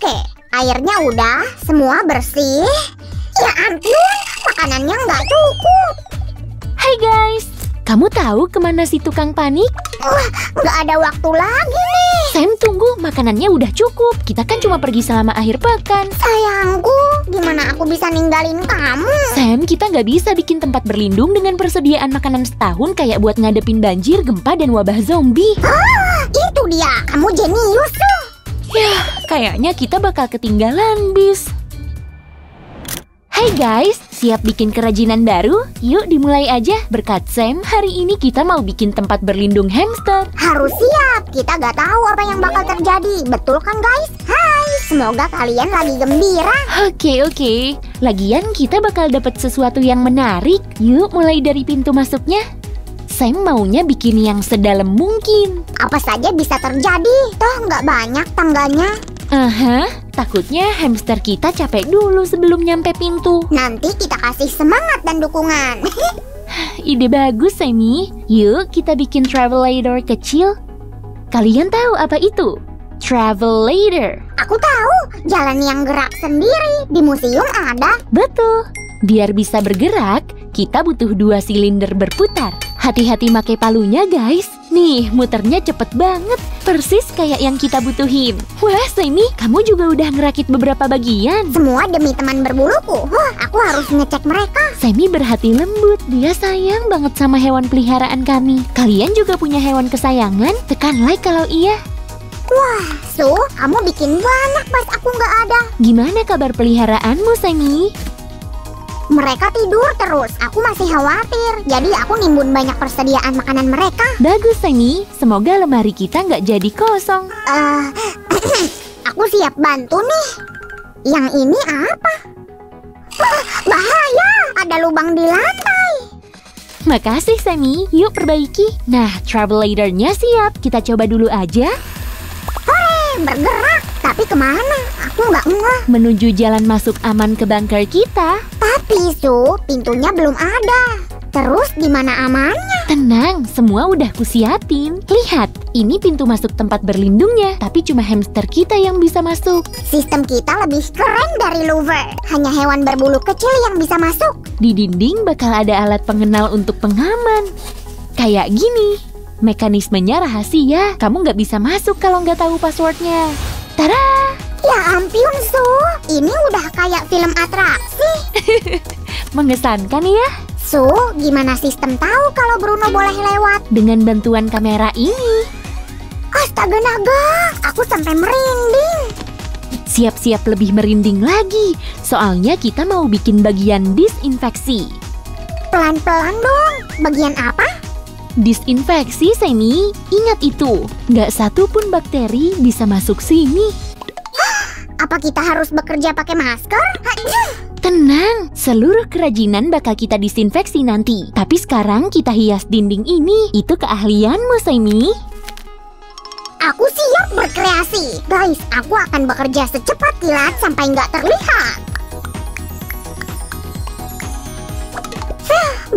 Oke, airnya udah, semua bersih. Ya ampun, makanannya nggak cukup. Hai guys, kamu tahu ke mana si tukang panik? Wah, nggak ada waktu lagi nih. Sam tunggu, makanannya udah cukup. Kita kan cuma pergi selama akhir pekan. Sayangku, gimana aku bisa ninggalin kamu? Sam, kita nggak bisa bikin tempat berlindung dengan persediaan makanan setahun kayak buat ngadepin banjir, gempa, dan wabah zombie. Ah, itu dia, kamu jenius tuh. Yah, kayaknya kita bakal ketinggalan bis. Hai guys, siap bikin kerajinan baru? Yuk dimulai aja. Berkat Sam, hari ini kita mau bikin tempat berlindung hamster. Harus siap, kita nggak tahu apa yang bakal terjadi. Betul kan guys? Hai, semoga kalian lagi gembira. Oke oke, lagian kita bakal dapat sesuatu yang menarik. Yuk mulai dari pintu masuknya. Sam maunya bikin yang sedalam mungkin. Apa saja bisa terjadi, toh nggak banyak tangganya. Aha, takutnya hamster kita capek dulu sebelum nyampe pintu. Nanti kita kasih semangat dan dukungan. Ide bagus, Sammy. Yuk, kita bikin travelator kecil. Kalian tahu apa itu? Travelator. Aku tahu, jalan yang gerak sendiri di museum ada. Betul. Biar bisa bergerak, kita butuh dua silinder berputar. Hati-hati pakai palunya, guys. Nih, muternya cepet banget. Persis kayak yang kita butuhin. Wah, Sammy, kamu juga udah ngerakit beberapa bagian. Semua demi teman berbuluku. Wah, aku harus ngecek mereka. Sammy berhati lembut. Dia sayang banget sama hewan peliharaan kami. Kalian juga punya hewan kesayangan? Tekan like kalau iya. Wah, Su, kamu bikin banyak pas aku nggak ada. Gimana kabar peliharaanmu, Sammy? Mereka tidur terus. Aku masih khawatir. Jadi aku nimbun banyak persediaan makanan mereka. Bagus, Sammy. Semoga lemari kita nggak jadi kosong. Eh, aku siap bantu nih. Yang ini apa? Wah, bahaya! Ada lubang di lantai. Makasih, Sammy. Yuk perbaiki. Nah, travelatornya siap. Kita coba dulu aja. Hore, bergerak. Tapi ke mana? Aku nggak ngeh. Menuju jalan masuk aman ke bunker kita. Tapi Su, pintunya belum ada. Terus gimana amannya? Tenang, semua udah kusiapin. Lihat, ini pintu masuk tempat berlindungnya. Tapi cuma hamster kita yang bisa masuk. Sistem kita lebih keren dari Louvre. Hanya hewan berbulu kecil yang bisa masuk. Di dinding bakal ada alat pengenal untuk pengaman. Kayak gini. Mekanismenya rahasia. Kamu nggak bisa masuk kalau nggak tahu passwordnya. Tara! Ya ampun Su, ini udah kayak film atraksi. Mengesankan ya? Su, gimana sistem tahu kalau Bruno boleh lewat? Dengan bantuan kamera ini. Astaga naga, aku sampai merinding. Siap-siap lebih merinding lagi. Soalnya kita mau bikin bagian disinfeksi. Pelan-pelan dong, bagian apa? Disinfeksi, Semi. Ingat itu, nggak satu pun bakteri bisa masuk sini. Apa kita harus bekerja pakai masker? Tenang, seluruh kerajinan bakal kita disinfeksi nanti. Tapi sekarang kita hias dinding ini. Itu keahlianmu, Semi. Aku siap berkreasi. Guys, aku akan bekerja secepat kilat sampai nggak terlihat.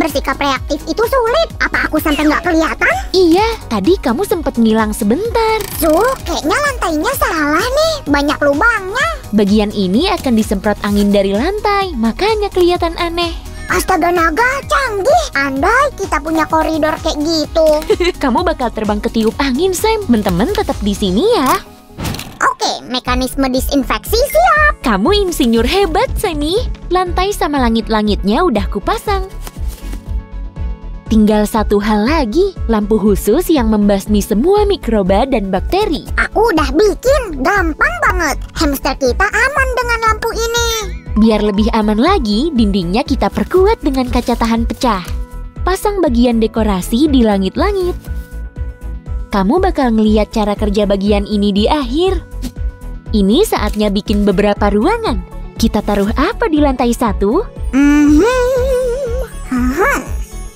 Bersikap reaktif itu sulit. Apa aku sampai nggak kelihatan? Iya, tadi kamu sempat ngilang sebentar. Su, kayaknya lantainya salah nih. Banyak lubangnya. Bagian ini akan disemprot angin dari lantai, makanya kelihatan aneh. Astaga naga, canggih. Andai kita punya koridor kayak gitu. kamu bakal terbang ketiup angin, Sam. Temen-temen tetap di sini ya. Oke, mekanisme disinfeksi siap. Kamu insinyur hebat, Sammy. Lantai sama langit-langitnya udah kupasang. Tinggal satu hal lagi, lampu khusus yang membasmi semua mikroba dan bakteri. Aku udah bikin, gampang banget. Hamster kita aman dengan lampu ini. Biar lebih aman lagi, dindingnya kita perkuat dengan kaca tahan pecah. Pasang bagian dekorasi di langit-langit. Kamu bakal ngeliat cara kerja bagian ini di akhir. Ini saatnya bikin beberapa ruangan. Kita taruh apa di lantai satu? Hmm.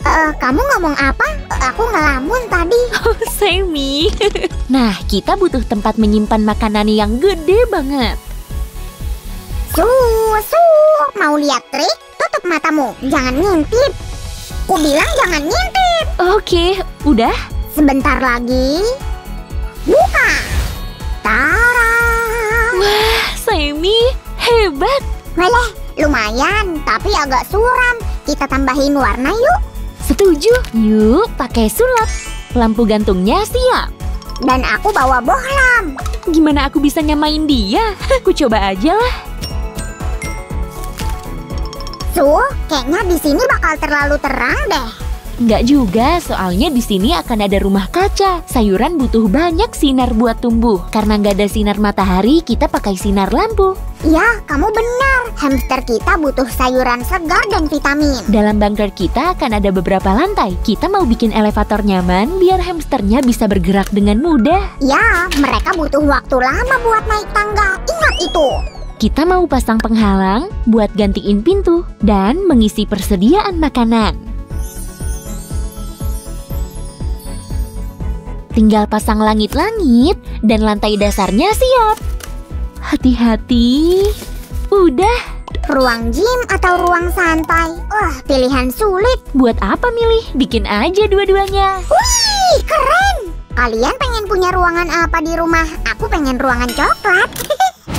Eh, kamu ngomong apa? Eh, Aku ngelamun tadi. Oh, Sammy. nah, kita butuh tempat menyimpan makanan yang gede banget. Su, su, mau lihat trik? Tutup matamu, jangan ngintip. Ku bilang jangan ngintip. Oke, udah. Sebentar lagi. Buka. Tara. Wah, Hebat! Walah, lumayan, tapi agak suram. Kita tambahin warna yuk. Setuju. Yuk, pakai sulap. Lampu gantungnya siap. Dan aku bawa bohlam. Gimana aku bisa nyamain dia? Aku coba aja lah. Su, kayaknya di sini bakal terlalu terang deh. Nggak juga, soalnya di sini akan ada rumah kaca. Sayuran butuh banyak sinar buat tumbuh. Karena nggak ada sinar matahari, kita pakai sinar lampu. Ya, kamu benar. Hamster kita butuh sayuran segar dan vitamin. Dalam bunker kita akan ada beberapa lantai. Kita mau bikin elevator nyaman biar hamsternya bisa bergerak dengan mudah. Ya, mereka butuh waktu lama buat naik tangga. Ingat itu. Kita mau pasang penghalang buat gantiin pintu dan mengisi persediaan makanan. Tinggal pasang langit-langit dan lantai dasarnya siap. Hati-hati. Udah, Ruang gym atau ruang santai? Wah, pilihan sulit. buat apa milih? Bikin aja dua-duanya. Wih, keren. Kalian pengen punya ruangan apa di rumah? Aku pengen ruangan coklat.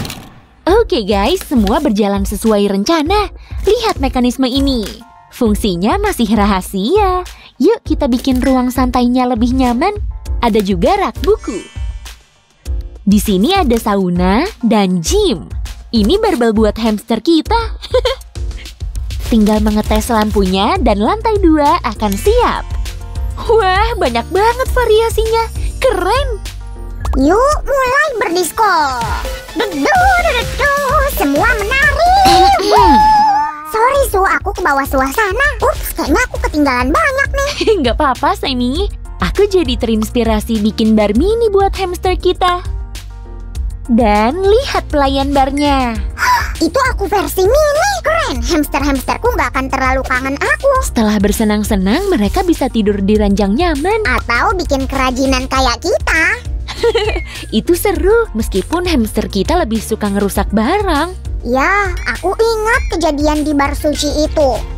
Oke guys, semua berjalan sesuai rencana. Lihat mekanisme ini. Fungsinya masih rahasia. Yuk kita bikin ruang santainya lebih nyaman. Ada juga rak buku. Di sini ada sauna dan gym. Ini barbel buat hamster kita. Tinggal mengetes lampunya dan lantai dua akan siap. Wah, banyak banget variasinya. Keren! Yuk, mulai berdisko. Dudu, semua menari. Sorry, Su, aku ke bawah suasana. Ups, kayaknya aku ketinggalan banyak nih. Nggak apa-apa, Semi. Aku jadi terinspirasi bikin bar mini buat hamster kita. Dan lihat pelayan barnya. Itu aku versi mini. Keren, hamster-hamsterku nggak akan terlalu kangen aku. Setelah bersenang-senang, mereka bisa tidur di ranjang nyaman. Atau bikin kerajinan kayak kita. Itu seru, meskipun hamster kita lebih suka ngerusak barang. Ya, aku ingat kejadian di bar sushi itu.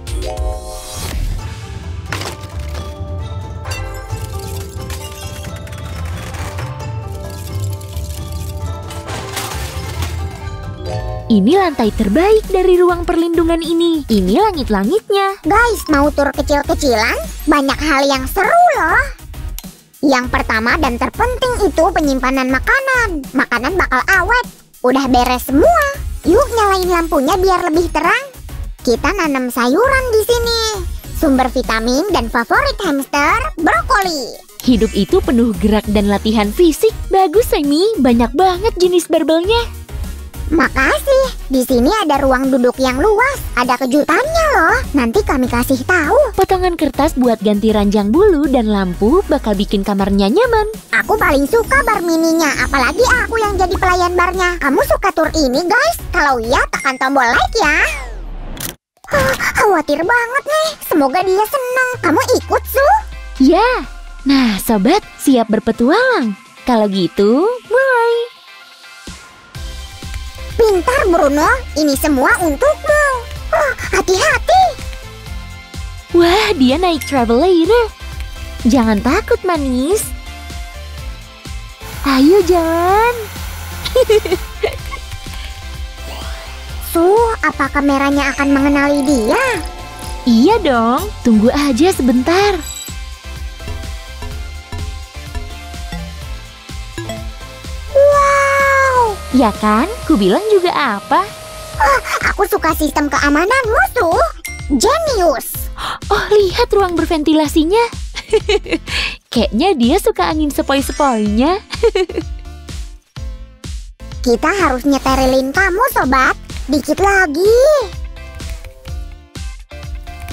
Ini lantai terbaik dari ruang perlindungan ini. Ini langit-langitnya. Guys, mau tur kecil-kecilan? Banyak hal yang seru loh. Yang pertama dan terpenting itu penyimpanan makanan. Makanan bakal awet. Udah beres semua. Yuk nyalain lampunya biar lebih terang. Kita nanam sayuran di sini. Sumber vitamin dan favorit hamster, brokoli. Hidup itu penuh gerak dan latihan fisik. Bagus, Semi. Banyak banget jenis barbelnya. Makasih. Di sini ada ruang duduk yang luas. Ada kejutannya loh. Nanti kami kasih tahu. Potongan kertas buat ganti ranjang bulu dan lampu bakal bikin kamarnya nyaman. Aku paling suka bar mininya, apalagi aku yang jadi pelayan barnya. Kamu suka tur ini, guys? Kalau iya, tekan tombol like ya. Ah, khawatir banget nih. Semoga dia senang. Kamu ikut, Su? Ya. Nah, sobat, siap berpetualang. Kalau gitu, mulai. Pintar, Bruno. Ini semua untukmu. Ah, Hati-hati. Wah, dia naik travelator. Jangan takut, manis. Ayo jalan. Su, apa kameranya akan mengenali dia? Iya dong, tunggu aja sebentar. Ya kan? Ku bilang juga apa? aku suka sistem keamananmu, Su. Genius. Oh, lihat ruang berventilasinya. Kayaknya dia suka angin sepoi-sepoinya. Kita harus nyeterilin kamu, sobat. Dikit lagi.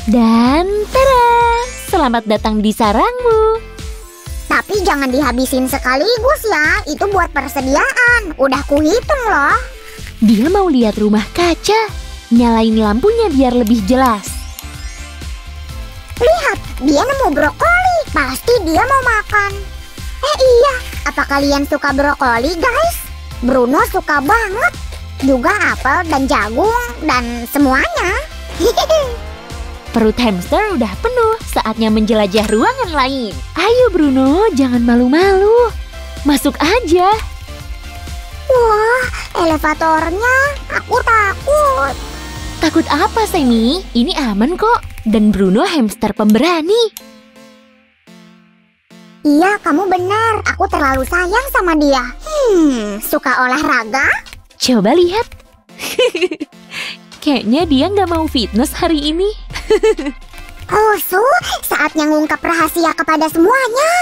Dan tara! Selamat datang di sarangmu. Tapi jangan dihabisin sekaligus ya. Itu buat persediaan. Udah kuhitung loh. Dia mau lihat rumah kaca. Nyalain lampunya biar lebih jelas. Lihat, dia nemu brokoli. Pasti dia mau makan. Eh iya, apa kalian suka brokoli guys? Bruno suka banget. Juga apel dan jagung dan semuanya. Perut hamster udah penuh, saatnya menjelajah ruangan lain. Ayo Bruno, jangan malu-malu. Masuk aja. Wah, elevatornya. Aku takut. Takut apa, Semi? Ini aman kok. Dan Bruno hamster pemberani. Iya, kamu benar. Aku terlalu sayang sama dia. Hmm, suka olahraga? Coba lihat. Kayaknya dia nggak mau fitness hari ini. Oh, Su, saatnya ngungkap rahasia kepada semuanya.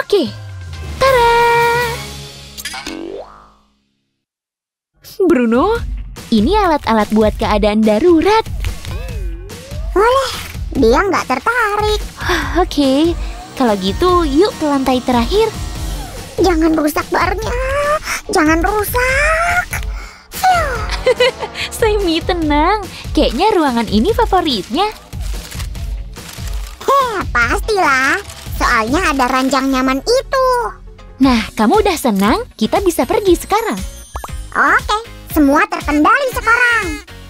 Oke. Tara! Bruno, ini alat-alat buat keadaan darurat. Boleh, dia nggak tertarik. Oke, kalau gitu yuk ke lantai terakhir. Jangan rusak barnya. Jangan rusak. Semi tenang, kayaknya ruangan ini favoritnya. Heh, pastilah. Soalnya ada ranjang nyaman itu. Nah, kamu udah senang? Kita bisa pergi sekarang. Oke, semua terkendali sekarang.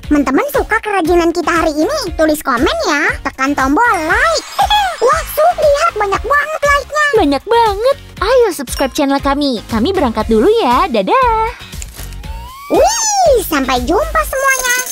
Teman-teman suka kerajinan kita hari ini? Tulis komen ya. Tekan tombol like. Wah, Su, lihat banyak banget like-nya. Banyak banget. Ayo subscribe channel kami. Kami berangkat dulu ya. Dadah. Sampai jumpa semuanya.